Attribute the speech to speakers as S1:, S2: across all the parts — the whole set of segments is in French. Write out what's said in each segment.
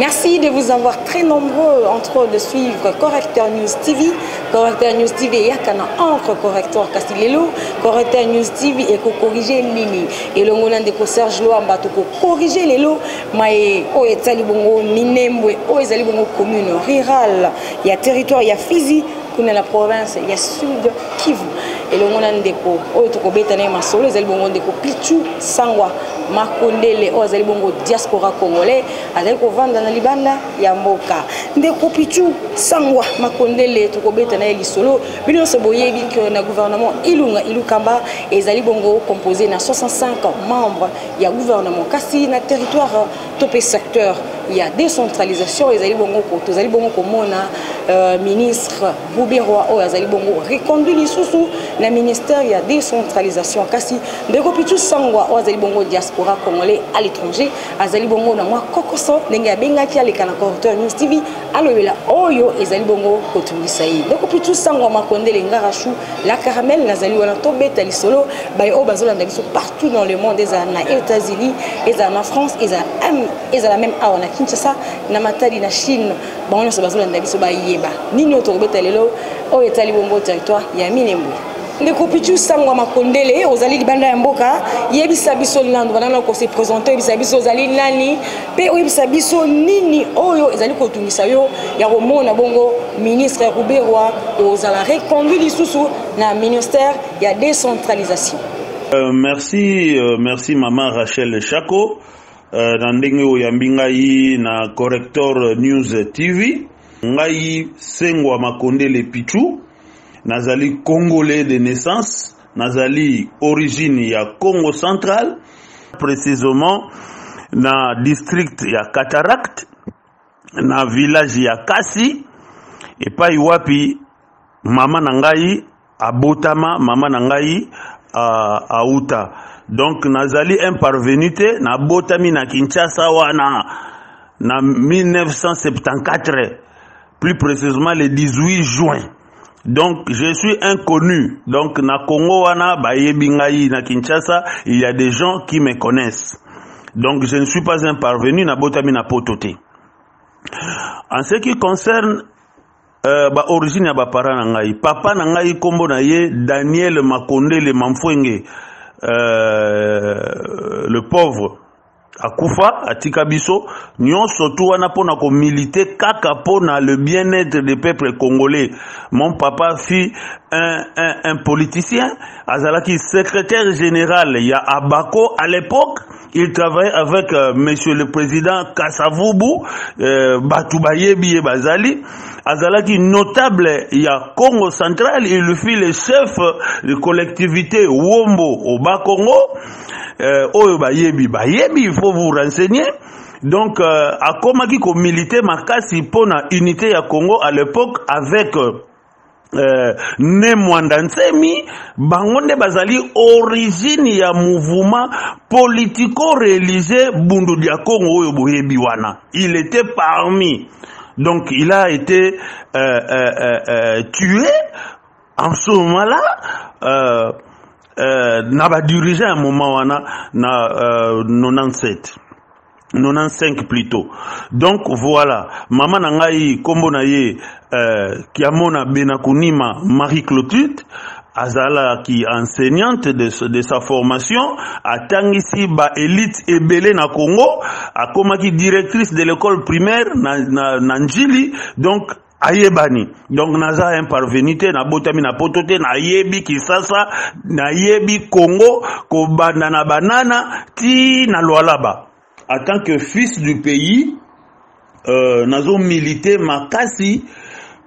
S1: Merci de vous avoir très nombreux entre de suivre Correcteur News TV. Correcteur News TV yakana entre correcteur Castilelo, Correcteur News TV et ko corriger nini. Et le ngona de Serge Loamba ko corriger lelo mais o bongo commune rurale. Il y a territoire, il y a Fizi, kuna la province, il y a Sud Kivu. Elongo na ndeko. Oyo tokobeta na ye masolo ezali bongo ndeko pichu sangwa makondele. Oyo azali bongo diaspora congolais azali kovanda na libanda ya mboka. Ndeko pichu sangwa makondele tokobeta na ye lisolo. Bino nyonso boyebi ke na gouvernement ilunga ilukamba ezali bongo composé na 65 membres ya gouvernement. Kasi na territoire to mpe secteur ya décentralisation ezali bongo tozali bongo euh, ministre buberwa oyo azali bongo reconduit lisusu na ministère ya décentralisation. Kasi ndeko pichu sangwa oyo azali bongo diaspora congolais à l'étranger azali bongo na mwa kokoso ndenge abengaki aleka na correcteur news tv alobela oyo ezali bongo ndeko pichu sangwa ngarachu la caramel wana tobeta lisolo baye oyo bazolanda biso partout dans le monde ezala états-unis ezala na france ezala même awa na kinshasa na matadi na chine bango nyonso bazolanda biso bayeba nini oyo tokobeta lelo oyo etali bongo territoire ya minembwe. Ndeko pichu sangwa makondele ozali libanda ya mboka yebisa biso landu banana kose présente oyebisa biso ozali nani mpe oyebisa biso nini oyo ezali kotungisa yo ya komona bongo ministre ruberwa ozala reconduit lisusu na ministère ya décentralisation.
S2: Euh, merci euh, merci mama rachel chako. uh, na ndenge oyambi ngai na corrector news tv ngai sengwa makondele pichu nazali congolais de naissance nazali origine ya congo central précisément na district ya cataract na village ya kasi epai wapi mama na ngai abotama mama na ngai auta donc nazali un parvenu te nabotami na kinshasa wana na 1974 plus précisément le 18 juin. Donc je suis inconnu. Donc na congo wana na kinshasa il y a des gens qui me connaissent. Donc je ne suis pas un parvenu nabotami na poto te en ce qui concerne Uh, ba origine ya papa ngai na daniel makondele mamfwenge uh, le pauvre akufa atika biso nyonso tu wana mpona komilite kaka mpona le bien-être des peuples congolais. Mon papa fit un, un, un politicien azalaki secrétaire général ya abako à l'époque il travaillait avec euh, monsieur le président kasavubu euh, bato bayebi ye bazali. Azalaki notable ya congo central il fut le chef de collectivité wombo au bas congo euh, bayebi il faut vous renseigner. Donc euh, akomaki komilite makasi mpona unité ya congo à l'époque avec euh, ne mwanda nsemi bango bazali origine ya mouvement politico-religieux bundu dia congo oyo il était parmi. Donc il a été euh, euh, euh, tué. En ce moment là euh, euh, na badirige ya moment wana na euh, 97 95 plutôt. Donc voilà. Mama na ngai nkombo na euh, kiamona benakunima marie clotilde azalaki enseignante de, sa formation atangisi baélite ebele na congo akomaki directrice de l'école primaire na, na, na njili donc ayebani. Donc naza un parvenu te nabotami na poto te nayebi kisasa nayebi congo kobanda na banana ti na lwalaba en tant que fils du pays euh, nazo milite makasi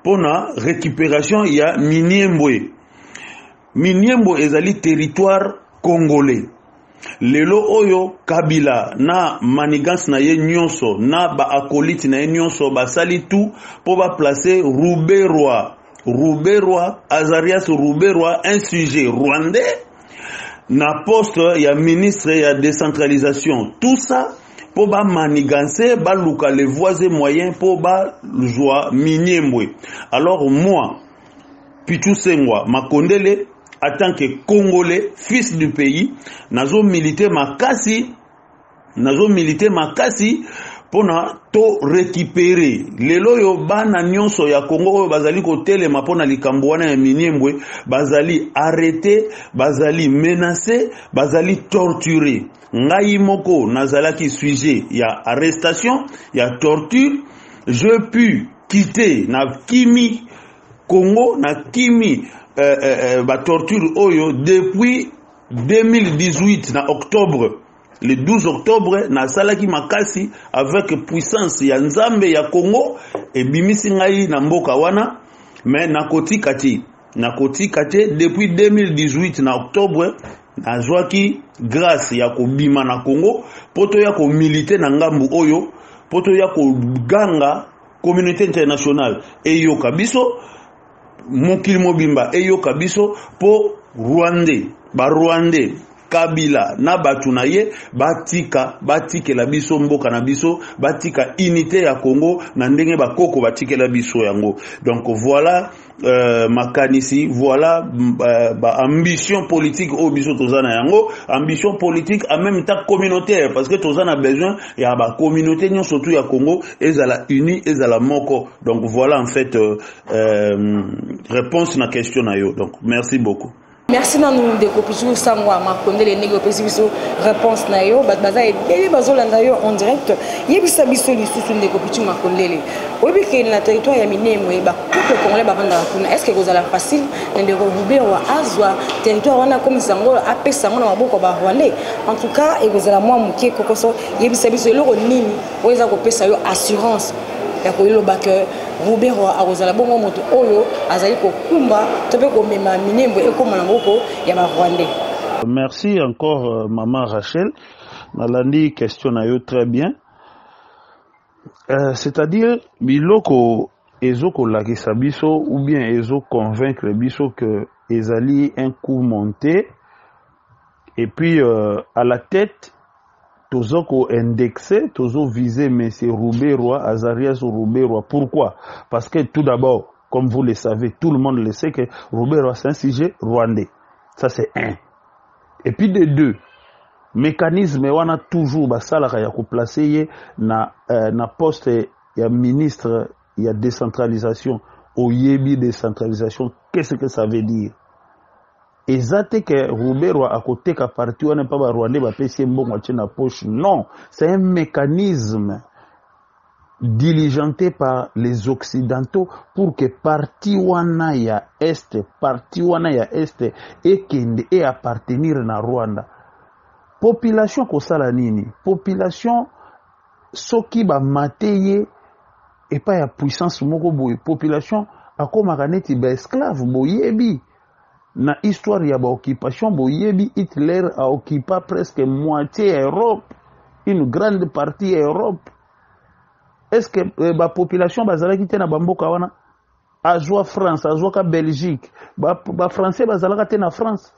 S2: mpona récupération ya miniembwe. Miniembo ezali territoire congolais. Lelo oyo kabila na manigance na ye nyonso na baakolite na ye nyonso basali tu mpo baplace ruberwa ruberwa azarias ruberwa un sujet rwandais. Na poste ya ministre ya décentralisation. Tout ça mpo bamaniganse baluka les voies et moyens mpo bazwa miniembwe alors moi pichu sengwa makondele en tant que congolais fils du pays nazo milite makasi nazomilite makasi mpona torécupere lelo oyo bana nyonso ya kongo oyo bazali kotelema mpona likambo wana ya miniembwe bazali arrete bazali menace bazali torture ngai moko nazalaki sujet ya arrestation ya torture. Je pu quitter na kimi congo na kimi euh, euh, euh, batorture oyo depuis 2018 na octobre le 12 octobre nasalaki makasi avec puissance ya nzambe ya congo ebimisi ngai na mboka wana me nakotika te nakotika te depuis 2018 na octobre nazwaki grâce ya kobima na congo mpo toya komilite na ngambu oyo mpo toya koganga communauté internationale eyoka biso mokili mobimba eyoka biso mpo rwandais barwandais kabila na bato na ye batika batikela biso mboka na biso batika unité ya congo na ndenge bakoko batikela biso yango. Donc voilà euh, makanisi voilà euh, baambition politique oyo biso toza na yango. Ambition politique en même temps communautaire parce que toza na besoin ya bacommunauté nyonso tu ya congo ezala uni ezala moko. Donc voilà en fait euh, euh, réponse na question na yo. Donc merci beaucoup
S1: merci nanu ndeko toujours sango ya makondele ndenge opesi biso réponse na yo. Bato baza ebele bazolanda yo en direct. Yebisa biso lisusu ndeko pitu makondele oyebi ke na territoire ya minemwe bacouple congolais bavandaka kuna est ce que kozala facile na ndeko ruberwa azwa territoire wana akomisa yango apesa yango na maboko ya barwandais en tout cas ekozala mwa moke kokoso yebisa biso eloko nini oyo eza kopesa yo assurance robert
S2: merci encore euh, maman rachel. Question très bien. Euh, c'est-à-dire biloko ezokolakisa biso ou bien biso que ezali un coup monté et puis euh, à la tête tozo ko-indexer, tozo viser M. Rouberoi, Azarias Rouberoi. Pourquoi? Parce que tout d'abord, comme vous le savez, tout le monde le sait que Rouberoi c'est un sujet rwandais. Ça c'est un. Et puis de deux, mécanisme wana toujours basalaka ya koplace ye na, euh, na poste ya ministre ya décentralisation oyebi décentralisation qu'est-ce que ça veut dire? Eza te ke ruberwa akoteka parti wana mpa barwandais bapesi ye mbongo atie na poche. Non c'est un mécanisme diligenté par les occidentaux pour que parti wana ya este parti wana ya este ekende e appartenir na rwanda. Population kosala nini? Population soki bamate ye epai ya puissance moko boye. Population akomaka neti baesclave boyebi na histoire ya baoccupation boyebi hitler aoccupa presque moitié europe une grande partie europe. Est ce que eh, bapopulation bazalaki te na bamboka wana? Azwa france azwaka belgique. Bafrançais ba bazalaka te na france.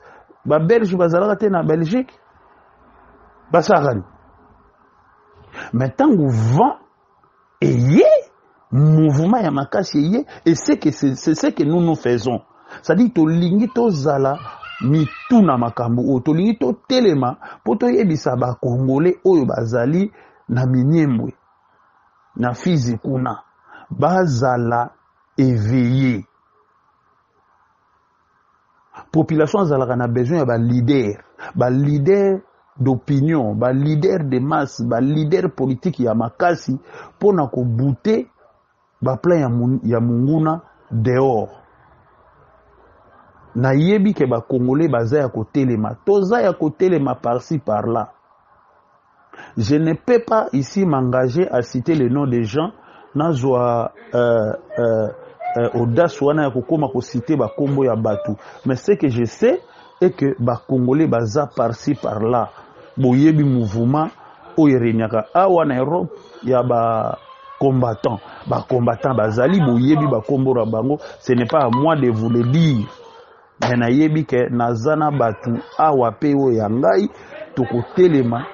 S2: Babelge bazalaka te na belgique. Basalaka ni. Mais ntango vent eye mouvement ya makasi eye et c'est que c'est ce que nous nous faisons c'est-à-dire tolingi tozala mituna makambo oyo tolingi totelema mpo toyebisa bakongole oyo bazali na miniembwe na fizi kuna. Bazala éveillé. Population azalaka na besoin ya balider balider d'opinion balider de masse balider politique ya makasi mpona kobute baplan ya monguna dehors nayebi ke bakongolais baza ya kotelema. Toza ya kotelema par-ci par-là. Je ne peux pas ici m'engager à citer le nom des gens. Nazwa euh, euh, euh, audace wana ya kokóma kocite bakombo ya bato. Mais ce que je sais est que bakongolais baza par-ci par-là. Boyebi mouvement oyo erenyaka awa na europe ya bacombattant. Bacombattant bazali boyebi bakombo na bango. Ce n'est pas à moi de vous le dire me nayebi ke naza na bato awa mpe oyo ya ngai tokotelema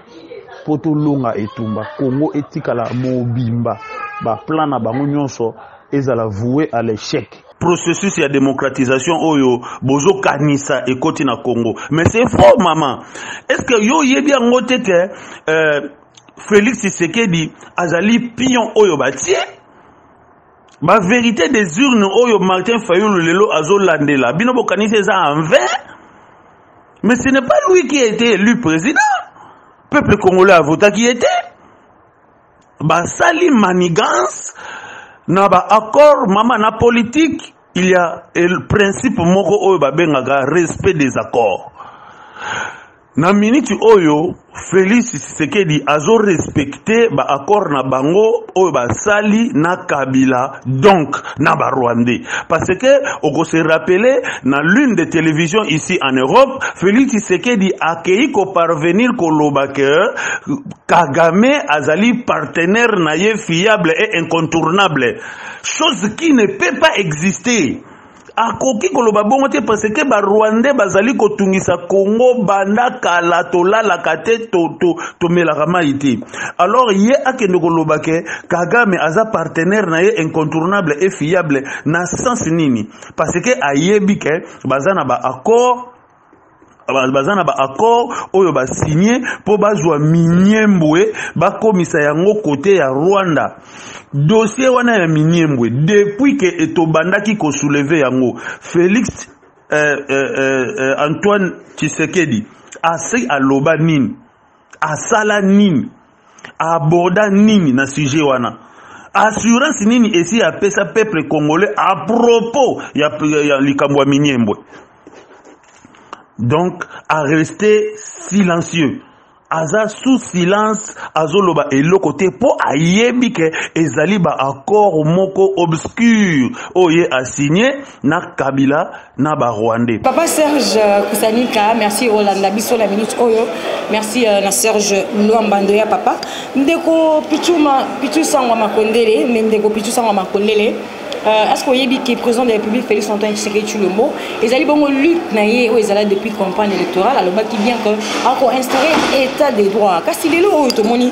S2: mpo tolonga etumba. Kongo etikala mobimba. Baplan na bango nyonso ezala voue à l'échec. Processus ya démocratisation oyo bozokanisa ekoti na congo. Mais c'est faux mama est ce que yo oyebi yango te ke euh, félix tshisekedi azali pion oyo batie bavérité des urnes oyo martin fayulu lelo azolandela. Bino bokanisi eza en vain mais ce n'est pas lui qui a été élu président. Peuple congolais avotaki ete basali manigance na baaccord mama na politique. Il y a le principe moko respect des accords na miniti oyo félix tshisekedi azorespecte baaccord na bango oyo basali na kabila donc na barwandais parce que okose rappele na l'une des télévisions ici en europe félix tshisekedi akei koparvenir koloba ke kagame azali partenaire na ye fiable et incontournable. Chose qui ne peut pas exister akoki koloba bongo te parce que barwandais bazali kotungisa kongo banda kala tolalaka te tomelaka mai te. Alors ye akende koloba ke kagame aza partenaire na ye incontournable et fiable na sens nini? Parce que ayebi ke baza na baaccord baza na baaccord oyo basigne mpo bazwa miniembwe bakomisa yango kote ya rwanda. Dossier wana ya miniembwe depuis ke tobandaki kosouleve yango félix euh, euh, euh, antoine tshisekedi asi aloba nini? Asala nini? Aborda nini na sujet wana? Assurance nini esi apesa peuple congolais à propos ya, ya, ya likambo ya miniembwe donc à rester silencieux. Aza sous silence azoloba eloko te mpo ayebi ke ezali baaccord moko obscur oyo ye asigne na kabila na barwandais
S1: papa serge kusanika merci olanda biso na minute oyo. Merci uh, na serge lwambando ya papa. Ndeko pichu sangwa makondele me ndeko pichu sangwa makondele Uh, est ce que oyebi ke président de la république félix antoine tshisekedi chulombo ezali lutte depuis campagne électorale alobaki bien que état oyo tomoni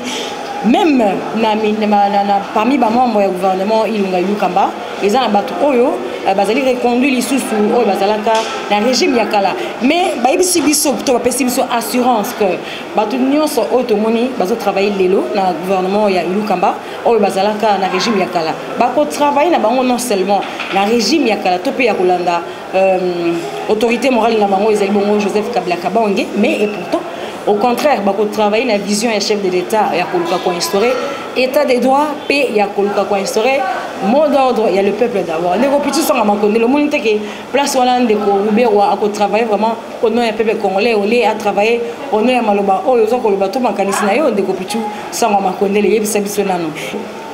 S1: même na, na, na, na, parmi bamembre ya gouvernement ilunga ilukamba eza na bato oyo bazali reconduit lisusu oyo bazalaka na régime ya kala. Mais bayebisi biso to bapesi biso assurance que bato nyonso oyo tomoni bazotravaille lelo na gouvernement ya ilukamba oyo bazalaka na régime ya kala. Bakotravaille na bango non seulement na régime ya kala to mpe ya kolanda euh, autorité morale na bango ezali bongo joseph kabila kabange mais et pourtant au contraire bakotravaille na vision ya chef de l'état ya koluka koinstaurer état des droits mpe ya koluka koinstaurer mot d'ordre ya le peuple d'abord. Ndeko pitu sanga makondelo omoni teke place wana ndeko ruberwa akotravaille vraiment au nom ya peuple congolais olie atravaille au nom ya maloba. Oyo oza koloba to makanisi na yo ndeko pitu sanga makondele yebisa biso nano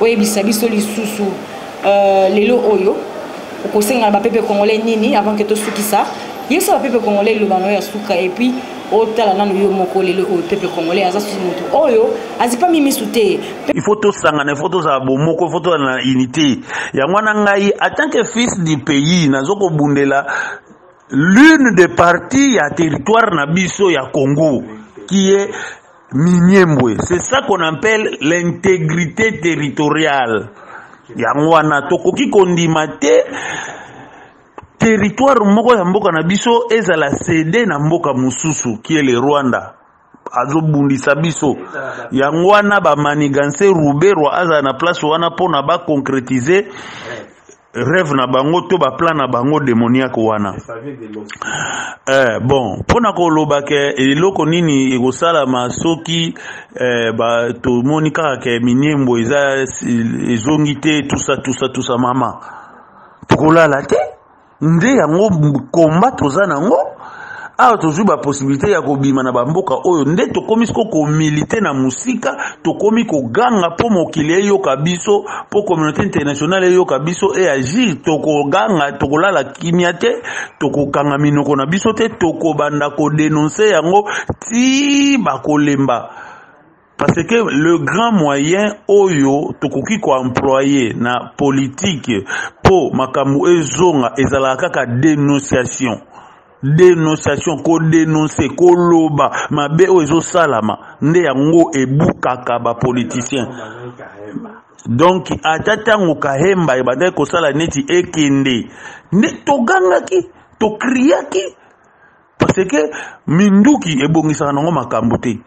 S1: oyebisa biso lisusu euh, lelo oyo okosengana bapepe congolais nini avant ke tosukisa. Yebisa bapepe congolais liloba na oyo ya suka et puis otala nano yo moko
S2: que fils du pays l'une des parties ya territoire na biso ya congo qui est c'est ça qu'on appelle l'intégrité territoriale. Yango wana tokoki territoire moko ya mboka na biso ezala sede na mboka mosusu kiele rwanda. Azobundisa biso. Yango wana bamaniganse ruberwa azala na place wana mpona baconcrétise rêve na bango to baplan na bango démoniaque wana. Eh, bon mpona koloba ke eloko nini ekosalama soki eh, tomoni kaka ke miniembo eza ezongi te tusa tusa tusa mama. Tokolala te nde yango komba toza nango. Awa tozwi baposibilité ya kobima na bamboka oyo. Nde tokomi siko komilite na mosika tokomi koganga mpo mokili eyoka biso mpo communauté internationale eyoka biso eagir tokoganga tokolala kimia te tokokanga minoko na biso te tokobanda kodenonse yango ti bakolemba parce que le grand moyen oyo tokoki koemploye na politike mpo makambo ezonga ezalaka kaka dénonciation. Dénonciation kodenonse koloba mabe oyo ezosalama nde yango ebukaka bapoliticien donc ata ntango kahemba ebandaki kosala neti ekende nde togangaki tokriaki. Parce que minduki ebongisaka nango makambo te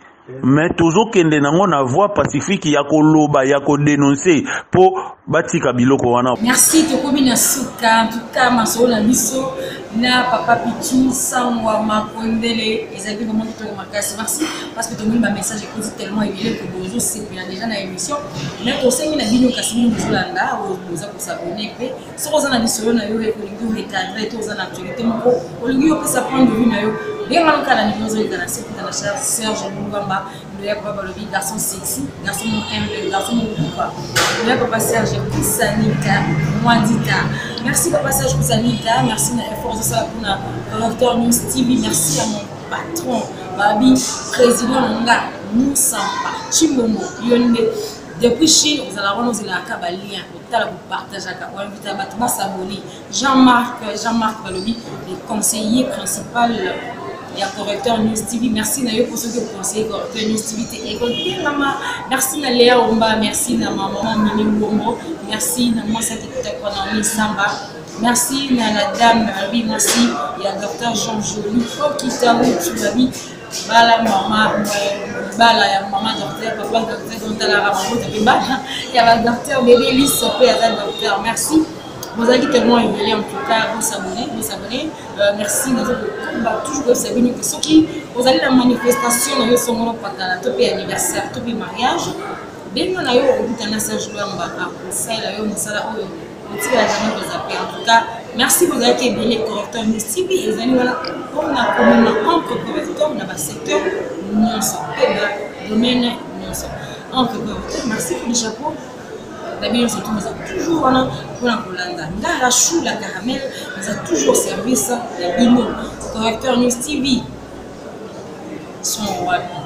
S2: mais tozokende nango na voie pacifique ya koloba ya kodenonce mpo batika biloko wana.
S1: Merci tokomi na suka ntuka masolo na biso na papa pitu sangwa makondele ezalaki vraiment kitoko makasi merci parce que tomoni bamessage ekoti tellement ebele ke bozosepela déjà na émission mais tosengi na bino kasi bino bozolanda boza kosabone mpe soki oza na lisolo na yo olingi orecadre to oza na actualité moko olingi opesa point de vue na yo benga kaka na nimero ozoleka na ma chère sœur Jeanne Ngamba, Noël Papa Balobi, garçon sexy, garçon humble, garçon mon papa. Noël Papa Serge Koussanika, Mwandita. Merci Papa Serge Koussanika, merci à Force Sala pour Docteur News TV, merci à mon patron, Babi, président Nga, Moussampa, Chimbomo, Yonde. Depuis Chine, vous allez rendre un lien. tala kopartageaka oinvita bato basabone jean-marc jean-marc balobi le conseiller principal ya correcteur news tv merci na yo mpo soki oconseiller correcteur news tv te ekotengama merci na lea omba. Merci na mama mimi ngombo merci na mwasi akitako na misamba merci na la dame alobi mwasi ya docteur jean joli okitautu babi bala mama bala ya mama docteur papa docteur dontalaka mabota mpe bala. Ya badocteur bebe liso mpe aza docteur. Merci. Bozalaki tellement éveillé en tout cas bosabone bosabone merci nazokokomba toujours koyebisa bino ke soki ozali na manifestation na yo songolo patala to mpe anniversaire to mpe mariage. Bengo na yo okuta na serge lwamba akosalela yo mosala oyo otikala jamai kozape en tout cas merci bozalaki ebele correcteur misibi ezali wana mpona komema entre correcteur na basecteur nyonso mpe na domaine nyonso entre correcteur merci pour le chapeau na bino surtout naza toujours wana mpona kolanda ngara chou la caramel naza toujours service ya bino correcteur news tv son wapi